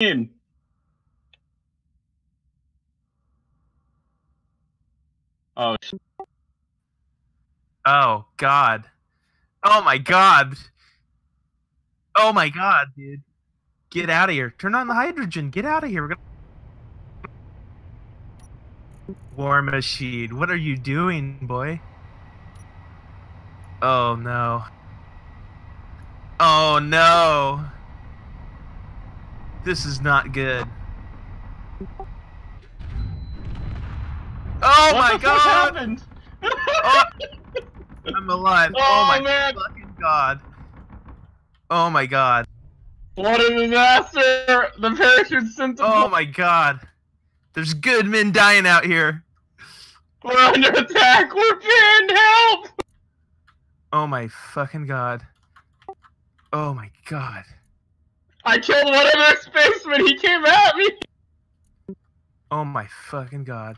in. Oh, Oh God. Oh my God. Oh my God, dude. Get out of here. Turn on the hydrogen. Get out of here. We're gonna. War machine. What are you doing, boy? Oh no. Oh no. This is not good. Oh what my god! happened? Oh, I'm alive. Oh, Oh, my man. fucking god. Oh my god. What a disaster! The parachute sent to Oh my god. There's good men dying out here. We're under attack! We're pinned! Help! Oh my fucking god. Oh my god. I killed one of their spacemen! He came at me! Oh my fucking god.